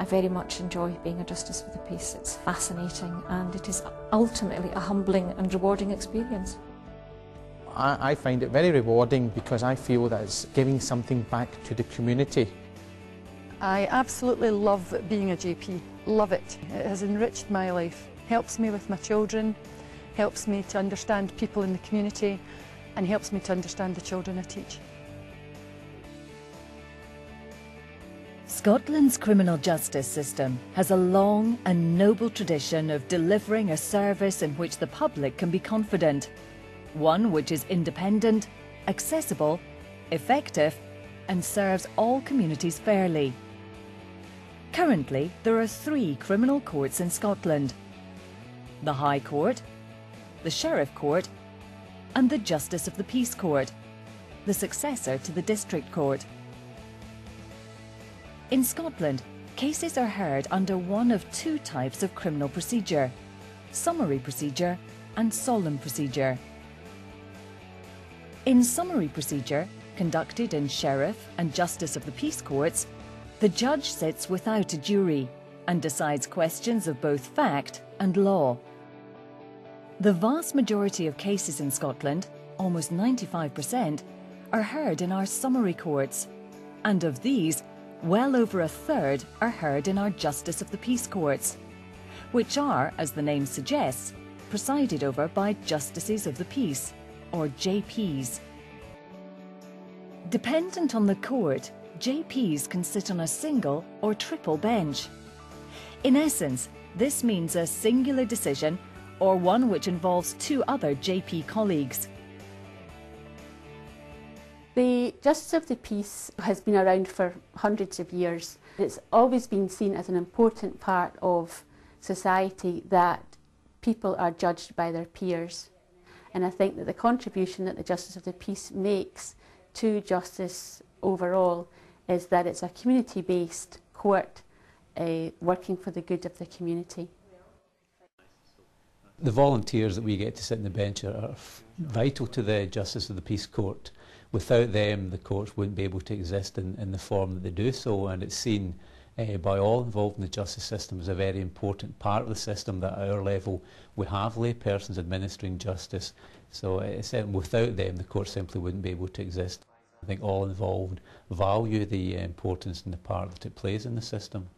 I very much enjoy being a Justice for the Peace. It's fascinating and it is ultimately a humbling and rewarding experience. I, I find it very rewarding because I feel that it's giving something back to the community. I absolutely love being a JP, love it. It has enriched my life, helps me with my children, helps me to understand people in the community and helps me to understand the children I teach. Scotland's criminal justice system has a long and noble tradition of delivering a service in which the public can be confident. One which is independent, accessible, effective and serves all communities fairly. Currently, there are three criminal courts in Scotland. The High Court, the Sheriff Court and the Justice of the Peace Court, the successor to the District Court. In Scotland, cases are heard under one of two types of criminal procedure, summary procedure and solemn procedure. In summary procedure, conducted in Sheriff and Justice of the Peace Courts, the judge sits without a jury and decides questions of both fact and law. The vast majority of cases in Scotland, almost 95%, are heard in our summary courts, and of these, well over a third are heard in our Justice of the Peace Courts, which are, as the name suggests, presided over by Justices of the Peace, or JPs. Dependent on the court, JPs can sit on a single or triple bench. In essence, this means a singular decision or one which involves two other JP colleagues. The Justice of the Peace has been around for hundreds of years. It's always been seen as an important part of society that people are judged by their peers. And I think that the contribution that the Justice of the Peace makes to justice overall is that it's a community-based court uh, working for the good of the community. The volunteers that we get to sit in the bench are, are vital to the Justice of the Peace Court without them, the courts wouldn't be able to exist in, in the form that they do so, and it's seen uh, by all involved in the justice system as a very important part of the system that at our level we have laypersons administering justice. So uh, without them, the court simply wouldn't be able to exist. I think all involved value the uh, importance and the part that it plays in the system.